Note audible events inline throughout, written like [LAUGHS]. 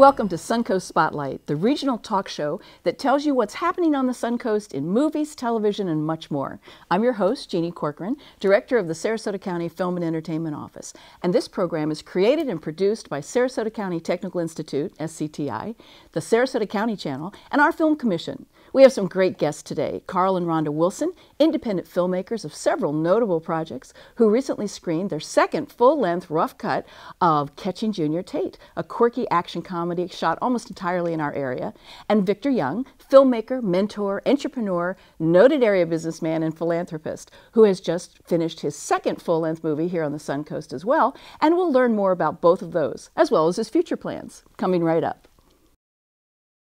Welcome to Suncoast Spotlight, the regional talk show that tells you what's happening on the Suncoast in movies, television, and much more. I'm your host, Jeanne Corcoran, Director of the Sarasota County Film and Entertainment Office. And this program is created and produced by Sarasota County Technical Institute, SCTI, the Sarasota County Channel, and our Film Commission. We have some great guests today Karl and Rhonda Wilson, independent filmmakers of several notable projects, who recently screened their second full length rough cut of Catching Junior Tate, a quirky action comedy shot almost entirely in our area, and Victor Young, filmmaker, mentor, entrepreneur, noted area businessman, and philanthropist, who has just finished his second full length movie here on the Suncoast as well, and we'll learn more about both of those, as well as his future plans, coming right up.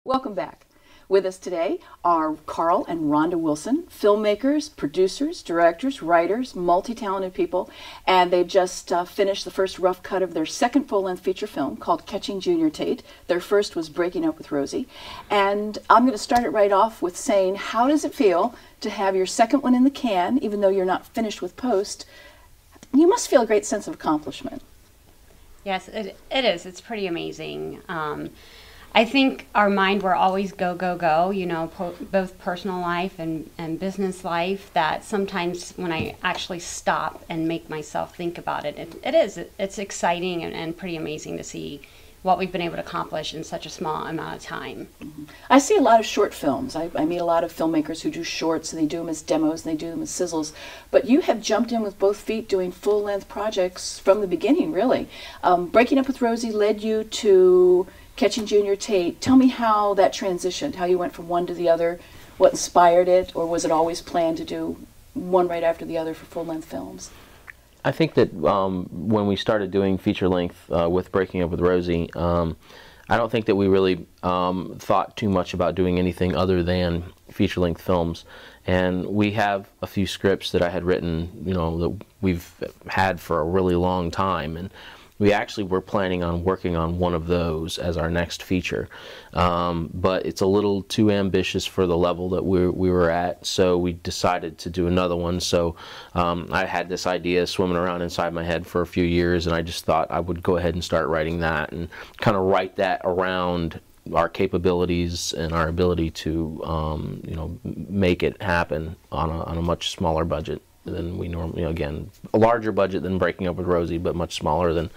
Welcome back. With us today are Karl and Rhonda Wilson, filmmakers, producers, directors, writers, multi talented people, and they just uh, finished the first rough cut of their second full length feature film called Catching Junior Tate. Their first was Breaking Up with Rosie. And I'm going to start it right off with saying, How does it feel to have your second one in the can, even though you're not finished with post? You must feel a great sense of accomplishment. Yes, it, it is. It's pretty amazing. Um, I think our mind we're always go go go. You know, po- both personal life and and business life. That sometimes when I actually stop and make myself think about it, it, it is it's exciting and, and pretty amazing to see what we've been able to accomplish in such a small amount of time. I see a lot of short films. I, I, meet a lot of filmmakers who do shorts and they do them as demos and they do them as sizzles. But you have jumped in with both feet doing full length projects from the beginning, really. Um, Breaking Up with Rosie led you to Catching Junior Tate. Tell me how that transitioned, how you went from one to the other, what inspired it, or was it always planned to do one right after the other for full length films? I think that um, when we started doing feature length uh, with Breaking Up with Rosie, um, I don't think that we really um, thought too much about doing anything other than feature length films. And we have a few scripts that I had written, you know, that we've had for a really long time. And we actually were planning on working on one of those as our next feature, um, but it's a little too ambitious for the level that we we were at. So we decided to do another one. So um, I had this idea swimming around inside my head for a few years, and I just thought I would go ahead and start writing that and kind of write that around our capabilities and our ability to um, you know make it happen on a, on a much smaller budget than we normally, you know, again, a larger budget than Breaking Up with Rosie, but much smaller than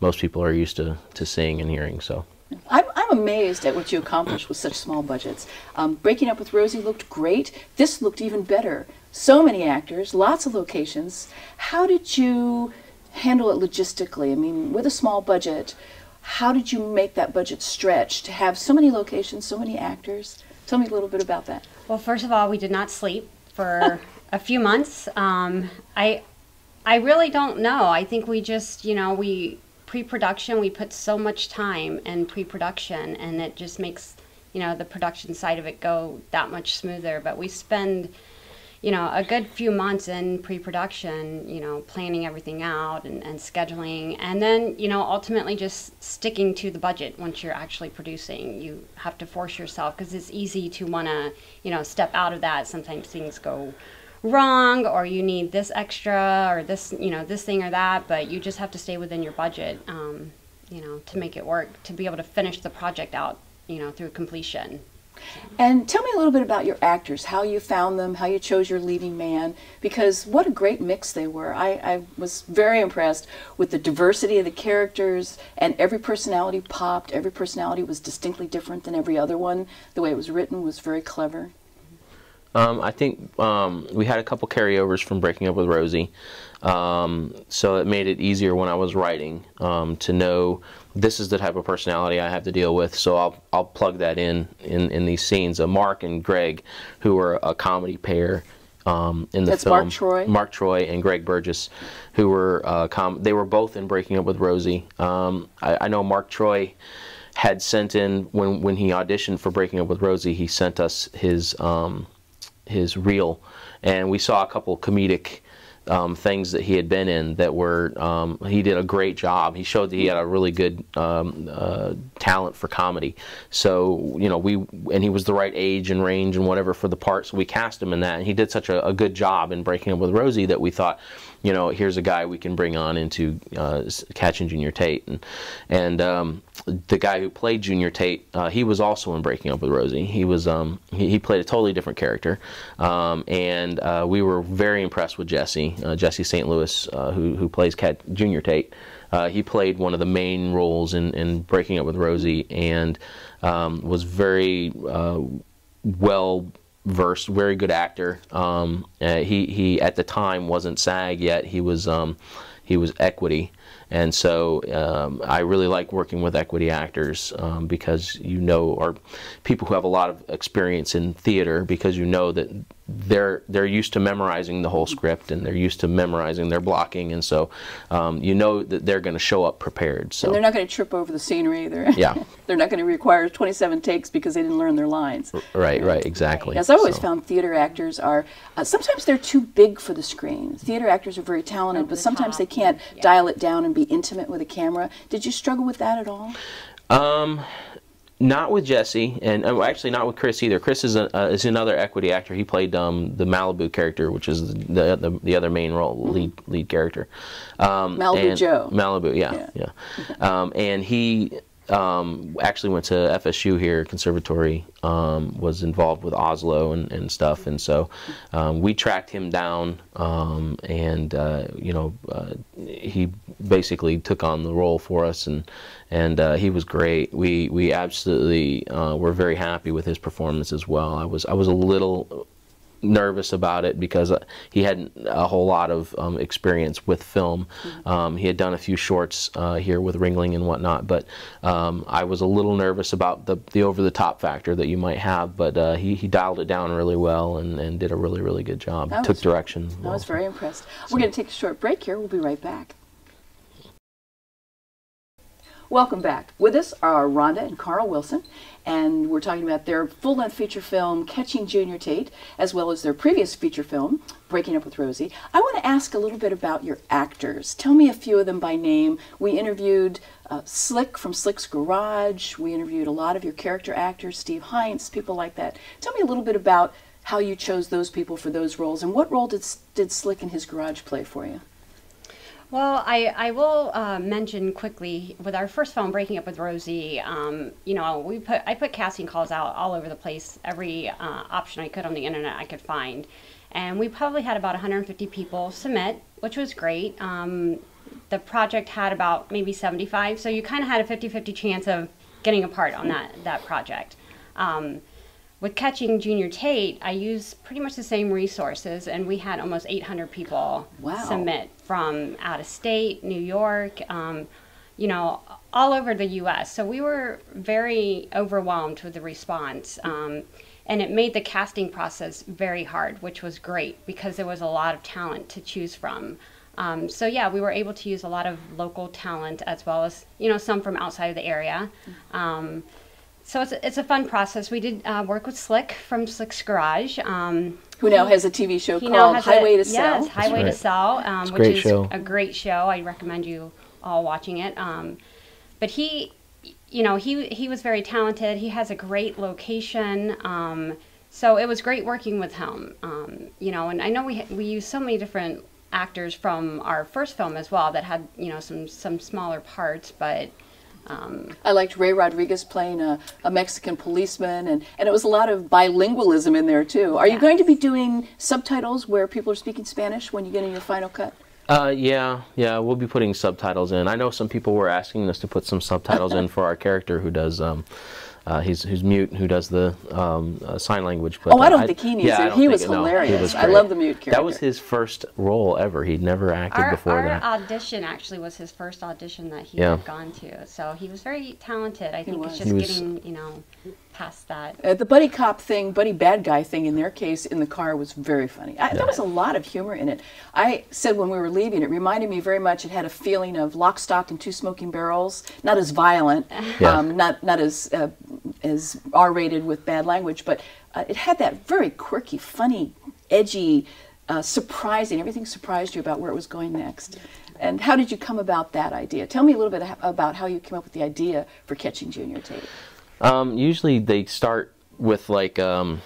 most people are used to, to seeing and hearing. So. I'm, I'm amazed at what you accomplished with such small budgets. Um, Breaking Up with Rosie looked great. This looked even better. So many actors, lots of locations. How did you handle it logistically? I mean, with a small budget, how did you make that budget stretch to have so many locations, so many actors? Tell me a little bit about that. Well, first of all, we did not sleep for a few months. Um, I I really don't know. I think we just you know we pre-production we put so much time in pre-production and it just makes you know the production side of it go that much smoother. But we spend you know, a good few months in pre-production, you know, planning everything out and, and scheduling, and then, you know, ultimately just sticking to the budget once you're actually producing. You have to force yourself because it's easy to want to, you know, step out of that. Sometimes things go wrong or you need this extra or this you know this thing or that but you just have to stay within your budget um, you know to make it work to be able to finish the project out you know through completion and tell me a little bit about your actors, how you found them, how you chose your leading man, because what a great mix they were. I, I, was very impressed with the diversity of the characters, and every personality popped. Every personality was distinctly different than every other one. The way it was written was very clever. Um, I think um, we had a couple carryovers from Breaking Up with Rosie, um, so it made it easier when I was writing um, to know this is the type of personality I have to deal with. So I'll I'll plug that in in, in these scenes. Uh, Mark and Greg, who are a comedy pair. Um, in the That's film, Mark Troy. Mark Troy and Greg Burgess, who were uh, com- they were both in Breaking Up with Rosie. Um, I, I know Mark Troy had sent in when when he auditioned for Breaking Up with Rosie. He sent us his um, his reel, and we saw a couple comedic um, things that he had been in that were um, he did a great job. He showed that he had a really good um, uh, talent for comedy. So you know we and he was the right age and range and whatever for the part. So we cast him in that, and he did such a, a good job in Breaking Up with Rosie that we thought you know, here's a guy we can bring on into uh, catching Junior Tate, and and um, the guy who played Junior Tate, uh, he was also in Breaking Up with Rosie. He was um, he, he, played a totally different character, um, and uh, we were very impressed with Jesse, uh, Jesse St. Louis, uh, who who plays Cat Junior Tate. Uh, he played one of the main roles in, in Breaking Up with Rosie, and um, was very well versed, very good actor. Um, uh, he he at the time wasn't SAG yet. He was um, he was Equity, and so um, I really like working with equity actors um, because you know, or people who have a lot of experience in theater because you know that they're they're used to memorizing the whole script and they're used to memorizing their blocking, and so um, you know that they're going to show up prepared. So and they're not going to trip over the scenery either. Yeah, [LAUGHS] they're not going to require 27 takes because they didn't learn their lines. Right, right, exactly. Yes, I've always so. found theater actors are uh, sometimes they're too big for the screen. Theater actors are very talented, over but the sometimes top. they can't yeah. dial it down and be intimate with a camera. Did you struggle with that at all? Um, not with Jesse, and uh, actually not with Chris either. Chris is, a, uh, is another equity actor. He played um, the Malibu character, which is the the, the other main role, mm-hmm. lead lead character. Um, Malibu Joe. Malibu, yeah, yeah. yeah. Um, and he um, actually went to FSU here, conservatory, um, was involved with Asolo and, and stuff, and so um, we tracked him down, um, and uh, you know, uh, he basically took on the role for us, and and uh, he was great. We we absolutely uh, were very happy with his performance as well. I was I was a little nervous about it because uh, he hadn't a whole lot of um, experience with film. Mm-hmm. Um, he had done a few shorts uh, here with Ringling and whatnot, but um, I was a little nervous about the, the over-the-top factor that you might have, but uh, he, he dialed it down really well and, and did a really, really good job. Took direction. I was very impressed. So. We're going to take a short break here. We'll be right back. Welcome back. With us are Rhonda and Karl Wilson, and we're talking about their full-length feature film, Catching Junior Tate, as well as their previous feature film, Breaking Up with Rosie. I want to ask a little bit about your actors. Tell me a few of them by name. We interviewed uh, Slick from Slick's Garage. We interviewed a lot of your character actors, Steve Heinz, people like that. Tell me a little bit about how you chose those people for those roles, and what role did, did Slick in his garage play for you? Well, I, I will uh, mention quickly with our first film, Breaking Up with Rosie. Um, you know, we put I put casting calls out all over the place, every uh, option I could on the internet I could find, and we probably had about 150 people submit, which was great. Um, the project had about maybe 75, so you kind of had a 50-50 chance of getting a part on that that project. Um, with catching Junior Tate, I used pretty much the same resources, and we had almost 800 people wow. submit from out of state, New York, um, you know, all over the U.S. So we were very overwhelmed with the response, um, and it made the casting process very hard, which was great because there was a lot of talent to choose from. Um, so yeah, we were able to use a lot of local talent as well as you know some from outside of the area. Um, so it's a, it's a fun process. We did uh, work with Slick from Slick's Garage. Um, who now has a TV show called Highway a, to Sell. Yes, Highway right. to Sell, um, which is show. a great show. I recommend you all watching it. Um, but he, you know, he he was very talented. He has a great location. Um, so it was great working with him. Um, you know, and I know we we use so many different actors from our first film as well that had you know some some smaller parts, but um, I liked Ray Rodriguez playing a, a, Mexican policeman, and, and it was a lot of bilingualism in there too. Are yes. you going to be doing subtitles where people are speaking Spanish when you get in your final cut? Uh, yeah, yeah, we'll be putting subtitles in. I know some people were asking us to put some subtitles in for our character who does um, uh, he's who's mute, who does the um, uh, sign language. But oh, I don't I, think he needs yeah, it. He was hilarious. No, he was I love the mute character. That was his first role ever. He'd never acted our, before our that. Our audition actually was his first audition that he yeah. had gone to. So he was very talented. I think it's just getting you know past that. Uh, the buddy cop thing, buddy bad guy thing in their case in the car was very funny. I, yeah. There was a lot of humor in it. I said when we were leaving, it reminded me very much. It had a feeling of Lock, Stock, and Two Smoking Barrels. Not as violent, yeah. um, not not as as R-rated with bad language, but uh, it had that very quirky, funny, edgy, uh, surprising. Everything surprised you about where it was going next. And how did you come about that idea? Tell me a little bit about how you came up with the idea for catching Junior Tate. Um, usually they start with like, um,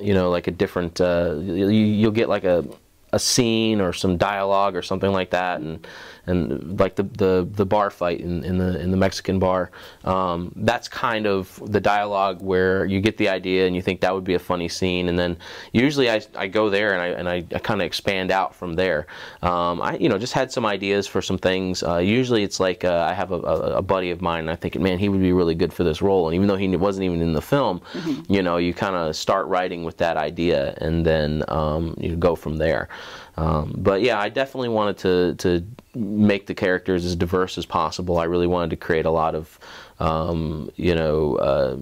you know, like a different. Uh, you, you'll get like a a scene or some dialogue or something like that, and and like the the, the bar fight in, in the in the Mexican bar. Um, that's kind of the dialogue where you get the idea and you think that would be a funny scene, and then usually I, I go there and I and I, I kind of expand out from there. Um, I you know just had some ideas for some things. Uh, usually it's like uh, I have a, a, a, buddy of mine, and I think man he would be really good for this role, and even though he wasn't even in the film, mm-hmm. you know you kind of start writing with that idea, and then um, you go from there. Um, but yeah, I definitely wanted to to make the characters as diverse as possible. I really wanted to create a lot of, um, you know, uh,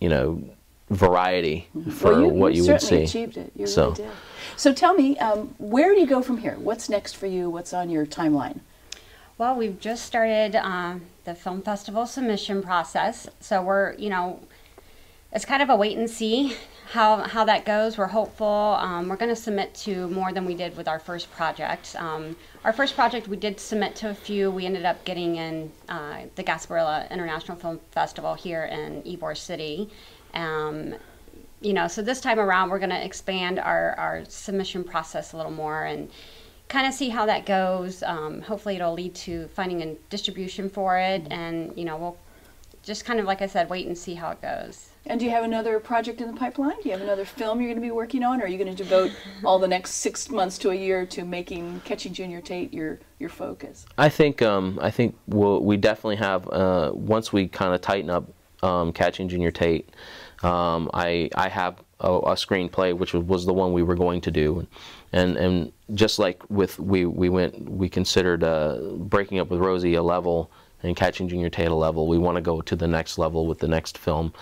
you know, variety for well, you, what you, you would see. achieved it. You so. really did. So tell me, um, where do you go from here? What's next for you? What's on your timeline? Well, we've just started uh, the film festival submission process, so we're, you know, it's kind of a wait and see how, how that goes. We're hopeful. Um, we're going to submit to more than we did with our first project. Um, our first project, we did submit to a few. We ended up getting in uh, the Gasparilla International Film Festival here in Ybor City. Um, you know, so this time around, we're going to expand our, our submission process a little more and kind of see how that goes. Um, hopefully, it'll lead to finding a distribution for it, and you know, we'll just kind of like I said, wait and see how it goes. And do you have another project in the pipeline? Do you have another film you're going to be working on, or are you going to devote all the next six months to a year to making Catching Junior Tate your your focus? I think um, I think we'll, we definitely have uh, once we kind of tighten up um, Catching Junior Tate. Um, I I have a, a, screenplay which was, the one we were going to do, and and just like with we we went we considered uh, breaking up with Rosie a level and catching Junior Tate level. We want to go to the next level with the next film,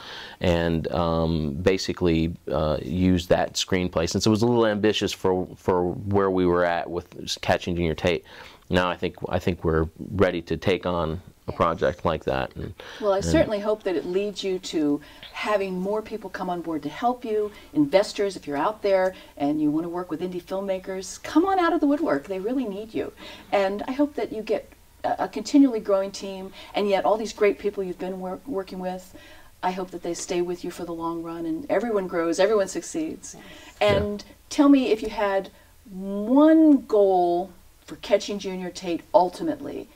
and um, basically uh, use that screenplay. Since it was a little ambitious for for where we were at with catching Junior Tate, now I think I think we're ready to take on a project like that. And, well, I certainly hope that it leads you to having more people come on board to help you. Investors, if you're out there and you want to work with indie filmmakers, come on out of the woodwork. They really need you. And I hope that you get a continually growing team, and yet all these great people you've been wor working with, I hope that they stay with you for the long run, and everyone grows, everyone succeeds. Yes. And yeah. tell me if you had one goal for catching Junior Tate ultimately,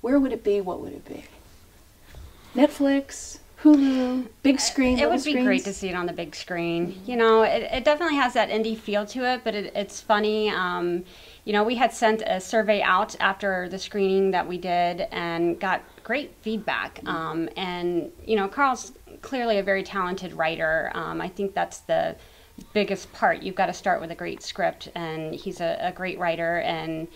where would it be? What would it be? Netflix, Hulu, big screen. It would be screens? great to see it on the big screen. You know, it, it definitely has that indie feel to it, but it, it's funny. Um, you know, we had sent a survey out after the screening that we did and got great feedback. Um, and, you know, Karl's clearly a very talented writer. Um, I think that's the biggest part. You've got to start with a great script, and he's a, a great writer. And,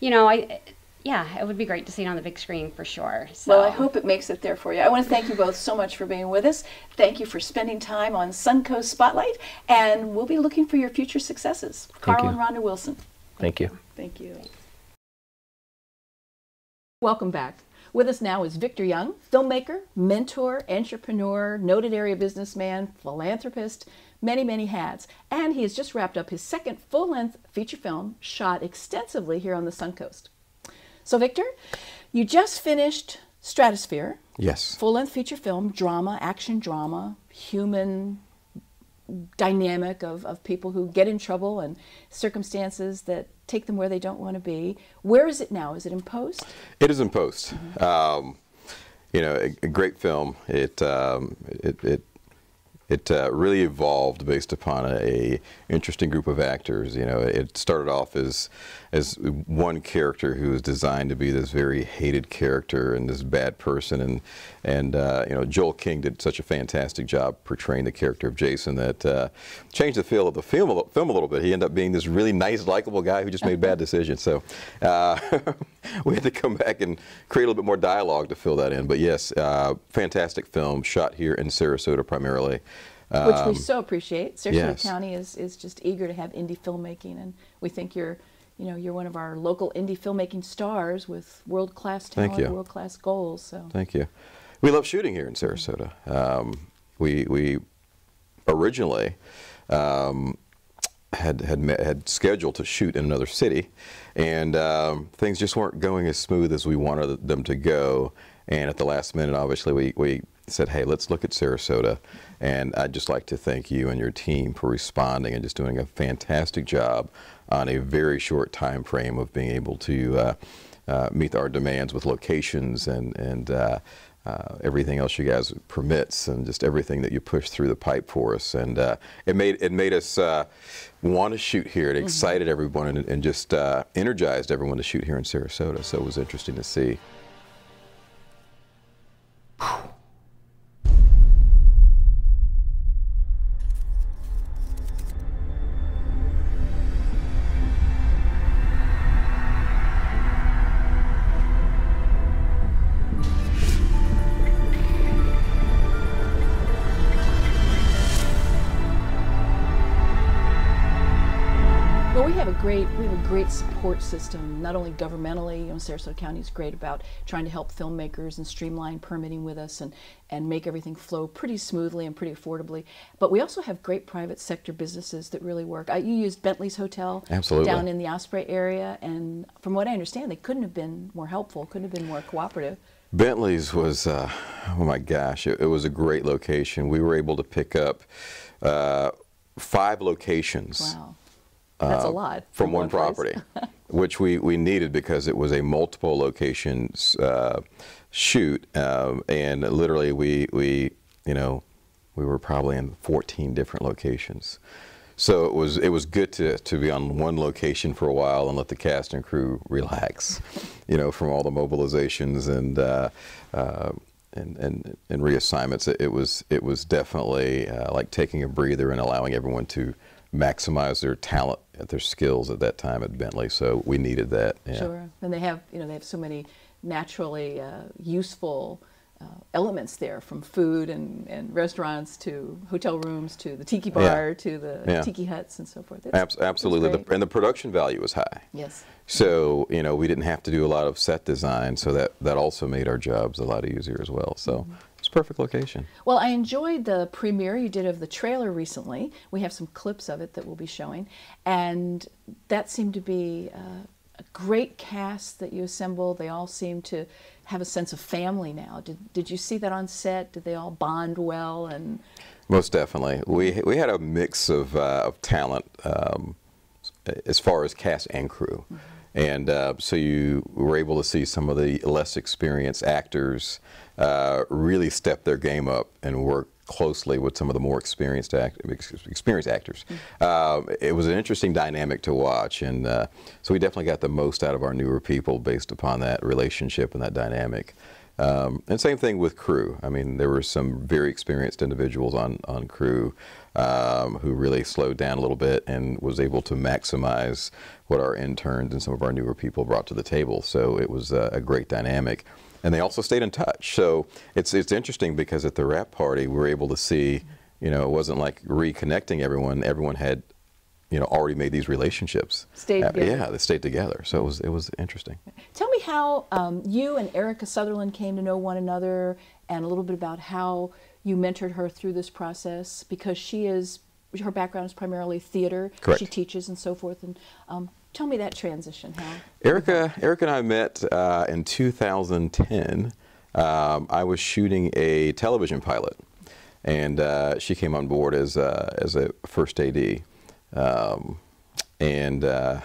you know, I yeah, it would be great to see it on the big screen for sure. So. Well, I hope it makes it there for you. I want to thank you both so much for being with us. Thank you for spending time on Suncoast Spotlight, and we'll be looking for your future successes. Thank Karl you. and Rhonda Wilson. Thank you. Thank you. Welcome back. With us now is Victor Young, filmmaker, mentor, entrepreneur, noted area businessman, philanthropist, many, many hats. And he has just wrapped up his second full length feature film shot extensively here on the Suncoast. So, Victor, you just finished Stratosphere. Yes. Full length feature film, drama, action drama, human dynamic of, of people who get in trouble and circumstances that take them where they don't want to be. Where is it now? Is it in post? It is in post. Mm -hmm. um, you know, a, a, great film. It, um, it, it it uh, really evolved based upon a, a, interesting group of actors. You know, it started off as as one character who was designed to be this very hated character and this bad person, and and uh, you know Joel King did such a fantastic job portraying the character of Jason that uh, changed the feel of the film a, film a little bit. He ended up being this really nice, likable guy who just made bad [LAUGHS] decisions. So uh, [LAUGHS] we had to come back and create a little bit more dialogue to fill that in. But yes, uh, fantastic film shot here in Sarasota primarily. Um, Which we um, so appreciate. Sarasota yes. County is, is just eager to have indie filmmaking, and we think you're, you know, you're one of our local indie filmmaking stars with world class talent, world class goals. So thank you. We love shooting here in Sarasota. Um, we we originally um, had had met, had scheduled to shoot in another city, and um, things just weren't going as smooth as we wanted them to go. And at the last minute, obviously, we, we said, hey, let's look at Sarasota. And I'd just like to thank you and your team for responding and just doing a fantastic job on a very short time frame of being able to uh, uh, meet our demands with locations and, and uh, uh, everything else you guys permits and just everything that you push through the pipe for us. And uh, it made it made us uh, want to shoot here. It mm-hmm. excited everyone and, and just uh, energized everyone to shoot here in Sarasota. So it was interesting to see. Whew. Great we have a great support system not only governmentally you know sarasota county is great about trying to help filmmakers and streamline permitting with us and and make everything flow pretty smoothly and pretty affordably. But we also have great private sector businesses that really work. I, you used bentley's hotel Absolutely. down in the osprey area and from what i understand they couldn't have been more helpful couldn't have been more cooperative. Bentley's was uh, oh my gosh it, it, was a great location. We were able to pick up uh, five locations wow that's a uh, lot. From, one, one property, [LAUGHS] which we, we needed because it was a multiple locations uh, shoot. Um, and literally, we, we, you know, we were probably in 14 different locations. So it was it was good to, to be on one location for a while and let the cast and crew relax, [LAUGHS] you know, from all the mobilizations and uh, uh, and, and, and reassignments. It, it, was it was definitely uh, like taking a breather and allowing everyone to maximize their talent and their skills at that time at Bentley. So we needed that. Yeah. Sure, and they have you know they have so many naturally uh, useful. Uh, elements there from food and, and restaurants to hotel rooms to the tiki bar yeah. to the yeah. tiki huts and so forth. It's, absolutely, the, and the production value was high. Yes. So you know we didn't have to do a lot of set design, so that that also made our jobs a lot easier as well. So. Mm -hmm perfect location. Well, I enjoyed the premiere you did of the trailer recently. We have some clips of it that we'll be showing, and that seemed to be uh, a great cast that you assembled. They all seem to have a sense of family now. Did did you see that on set? Did they all bond well and? Most definitely. We we had a mix of uh, of talent um, as far as cast and crew. Mm -hmm. And uh, so you were able to see some of the less experienced actors uh, really step their game up and work closely with some of the more experienced act experienced actors. Mm -hmm. uh, it was an interesting dynamic to watch, and uh, so we definitely got the most out of our newer people based upon that relationship and that dynamic. Um, and same thing with crew. I mean, there were some very experienced individuals on on crew um, who really slowed down a little bit and was able to maximize what our interns and some of our newer people brought to the table. So it was a, a great dynamic and they also stayed in touch. So it's it's interesting because at the wrap party we were able to see, you know, it wasn't like reconnecting everyone. Everyone had, you know, already made these relationships. Stayed uh, together. Yeah, they stayed together. So it was it was interesting. Tell how um, you and Erica Sutherland came to know one another, and a little bit about how you mentored her through this process because she is her background is primarily theater. Correct. She teaches and so forth, and um, Tell me that transition, How? Erica, Erica and I met uh, in 2010. Um, I was shooting a television pilot, and uh, she came on board as uh, as a first AD, um, and uh,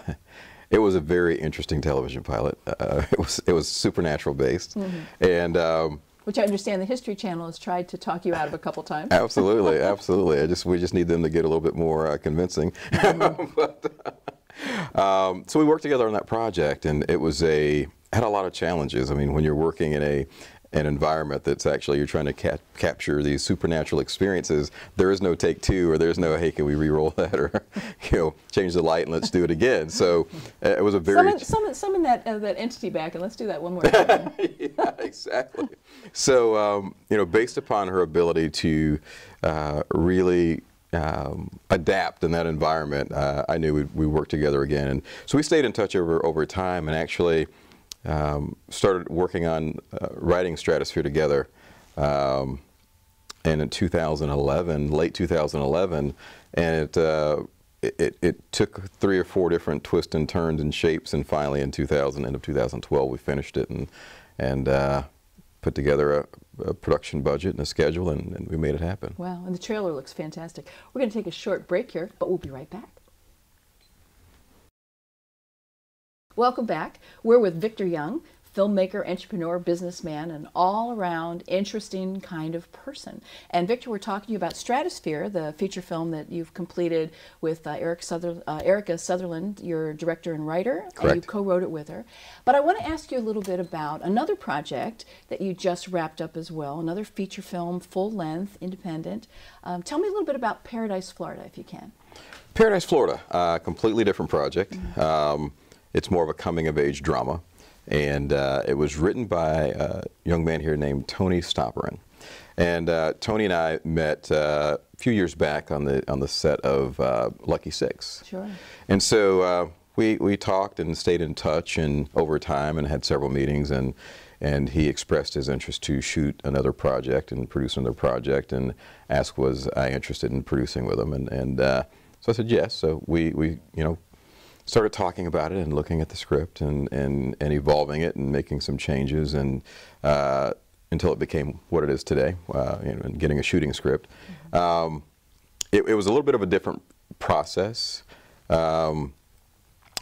it was a very interesting television pilot. Uh, [LAUGHS] it was it was supernatural based, mm -hmm. and. Um, which I understand the History Channel has tried to talk you out of a couple times. absolutely, [LAUGHS] absolutely. I just we just need them to get a little bit more uh, convincing. Mm -hmm. [LAUGHS] but, um, so we worked together on that project, and it was a had a lot of challenges. I mean, when you're working in a an environment that's actually you're trying to cap capture these supernatural experiences, there is no take two, or there's no hey, can we re-roll that, or [LAUGHS] you know, change the light and let's do it again. So uh, it was a very summon, summon, summon that uh, that entity back and let's do that one more [LAUGHS] time. yeah, exactly. So um, you know, based upon her ability to uh, really um, adapt in that environment, uh, I knew we'd, we work together again. And so we stayed in touch over, over time and actually um, started working on uh, writing Stratosphere together. Um, and in 2011, late 2011, and it, uh, it, it, took three or four different twists and turns and shapes, and finally in 2000, end of 2012, we finished it, and and uh, put together a, a production budget and a schedule, and, and we made it happen. Wow, and the trailer looks fantastic. We're going to take a short break here, but we'll be right back. Welcome back. We're with Victor Young, filmmaker, entrepreneur, businessman, an all around interesting kind of person. And Victor, we're talking to you about Stratosphere, the feature film that you've completed with uh, Eric Suther- uh, Erica Sutherland, your director and writer. Correct. And you co wrote it with her. But I want to ask you a little bit about another project that you just wrapped up as well, another feature film, full length, independent. Um, tell me a little bit about Paradise, Florida, if you can. Paradise, Florida, uh, completely different project. Um, it's more of a coming of age drama. And uh, it was written by a young man here named Tony Stopperin. And uh, Tony and I met uh, a few years back on the, on the set of uh, Lucky Six. Sure. And so uh, we, we talked and stayed in touch and over time and had several meetings. And, and he expressed his interest to shoot another project and produce another project and asked was I interested in producing with him. And, and uh, so I said yes. So we, we you know, started talking about it and looking at the script and, and, and evolving it and making some changes and uh, until it became what it is today uh, you know, and getting a shooting script. Um, it, it was a little bit of a different process. Um,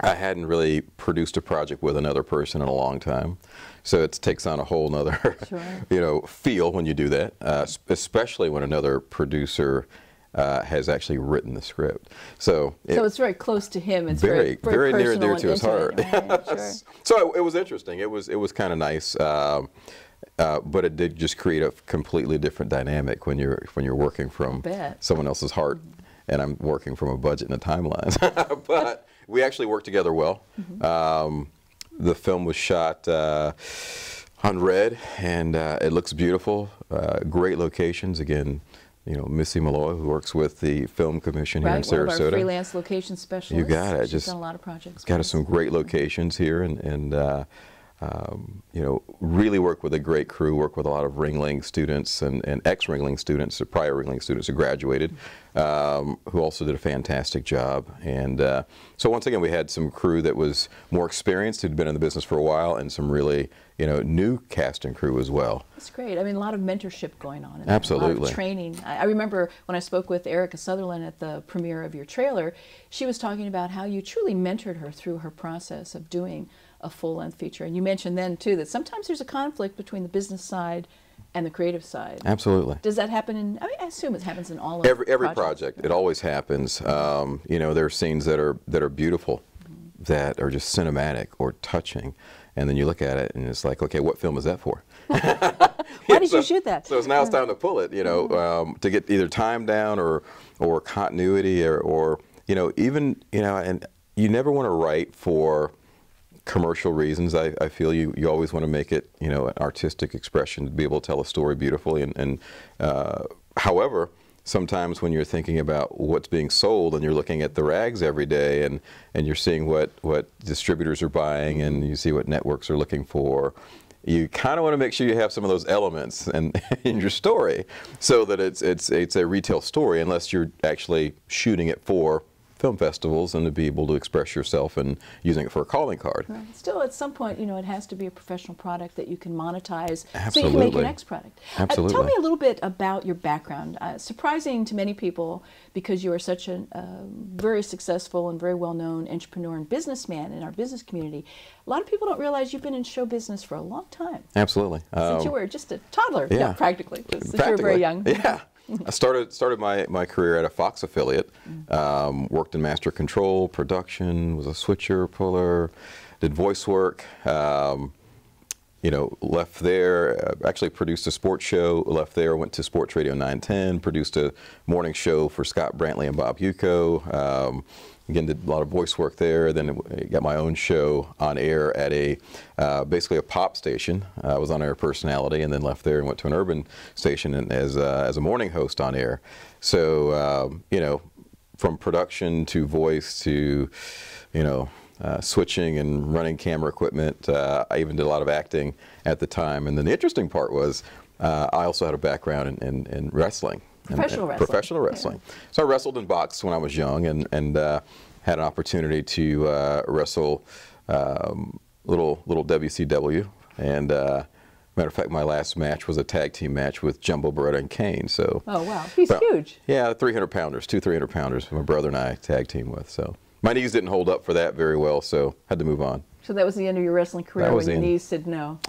I hadn't really produced a project with another person in a long time, so it takes on a whole other, Sure. [LAUGHS] you know, feel when you do that, uh, especially when another producer uh, has actually written the script. So, it- So it's very close to him. It's very, very, very, near and dear to his heart. Right, sure. [LAUGHS] So it, it was interesting. It was it was kind of nice, um, uh, but it did just create a completely different dynamic when you're when you're working from someone else's heart, and I'm working from a budget and a timeline. [LAUGHS] but we actually worked together well. Mm-hmm. Um, the film was shot. Uh, on red, and uh, it looks beautiful. Uh, great locations. Again, you know, Missy Malloy, who works with the Film Commission here in Right, one of our Sarasota. freelance location specialists. got it. She's Just done a lot of projects. got us some great locations here and, and uh, um, you know, really work with a great crew, work with a lot of Ringling students and, and ex-Ringling students, or prior Ringling students who graduated, um, who also did a fantastic job. And uh, so once again, we had some crew that was more experienced, who'd been in the business for a while, and some really, you know, new cast and crew as well. That's great. I mean, a lot of mentorship going on. And A lot Absolutely. training. I, I remember when I spoke with Erica Sutherland at the premiere of your trailer, she was talking about how you truly mentored her through her process of doing a full-length feature. And you mentioned then too that sometimes there's a conflict between the business side and the creative side. Absolutely. Does that happen in? I, mean, I assume it happens in all of every every project it always happens um, you know there are scenes that are that are beautiful that are just cinematic or touching and then you look at it and it's like okay what film is that for [LAUGHS] Why [LAUGHS] did you shoot that? so it's now it's time to pull it you know um, to get either time down or or continuity or, or you know even you know and you never want to write for commercial reasons. I, I feel you, you always want to make it, you know, an artistic expression to be able to tell a story beautifully. And, and uh, however, sometimes when you're thinking about what's being sold and you're looking at the rags every day and, and you're seeing what, what distributors are buying and you see what networks are looking for, you kind of want to make sure you have some of those elements in, [LAUGHS] in your story so that it's, it's, it's a retail story unless you're actually shooting it for film festivals and to be able to express yourself and using it for a calling card. Right. Still, at some point, you know, it has to be a professional product that you can monetize Absolutely. so you can make your next product. Uh, tell me a little bit about your background. Uh, surprising to many people because you are such a uh, very successful and very well known entrepreneur and businessman in our business community. A lot of people don't realize you've been in show business for a long time. Absolutely. Since you Um, were just a toddler, yeah. practically, just since you were very young. [LAUGHS] Yeah. I started started my, my career at a Fox affiliate. Um, worked in master control, production, was a switcher, puller, did voice work. Um, you know, left there, uh, actually produced a sports show, left there, went to Sports Radio 910, produced a morning show for Scott Brantley and Bob Yuko. Um, again, did a lot of voice work there. Then got my own show on air at a uh, basically a pop station. Uh, I was on air personality, and then left there and went to an urban station as uh, as a morning host on air. So um, you know, from production to voice to you know uh, switching and running camera equipment. Uh, I even did a lot of acting at the time. And then the interesting part was uh, I also had a background in, in, in wrestling. And- Professional and wrestling. Professional wrestling. So I wrestled and boxed when I was young and, and uh, had an opportunity to uh, wrestle um, little, little WCW. And uh, Matter of fact, my last match was a tag team match with Jumbo Beretta and Kane. So. Oh wow, he's huge. Yeah, 300 pounders, two 300 pounders. My brother and I tag team with. So my knees didn't hold up for that very well, so had to move on. So that was the end of your wrestling career That was when your end. knees said no.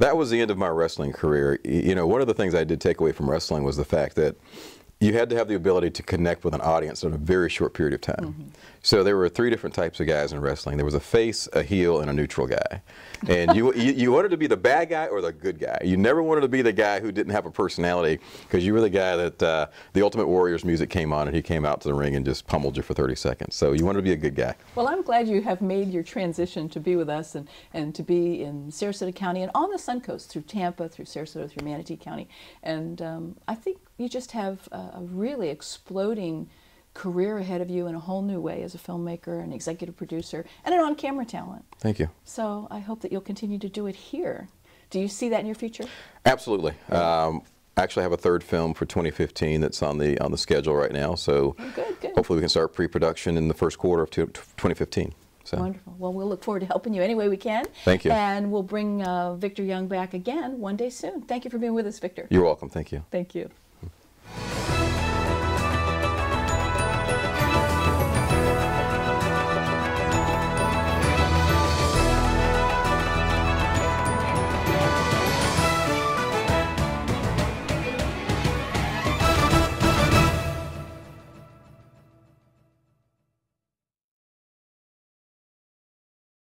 That was the end of my wrestling career. You know, one of the things I did take away from wrestling was the fact that you had to have the ability to connect with an audience in a very short period of time. So there were three different types of guys in wrestling. There was a face, a heel, and a neutral guy. And you, [LAUGHS] you you wanted to be the bad guy or the good guy. You never wanted to be the guy who didn't have a personality because you were the guy that uh, the Ultimate Warrior's music came on and he came out to the ring and just pummeled you for 30 seconds. So you wanted to be a good guy. Well, I'm glad you have made your transition to be with us and, and to be in Sarasota County and on the Suncoast through Tampa, through Sarasota, through Manatee County. And um, I think you just have a, a really exploding career ahead of you in a whole new way as a filmmaker, an executive producer, and an on camera talent. Thank you. So I hope that you'll continue to do it here. Do you see that in your future? Absolutely. Um, I actually have a third film for 2015 that's on the on the schedule right now. So Oh, good, good. hopefully we can start pre-production in the first quarter of 2015. So Wonderful. Well, we'll look forward to helping you any way we can. Thank you. And we'll bring uh, Victor Young back again one day soon. Thank you for being with us, Victor. you're welcome. Thank you. Thank you.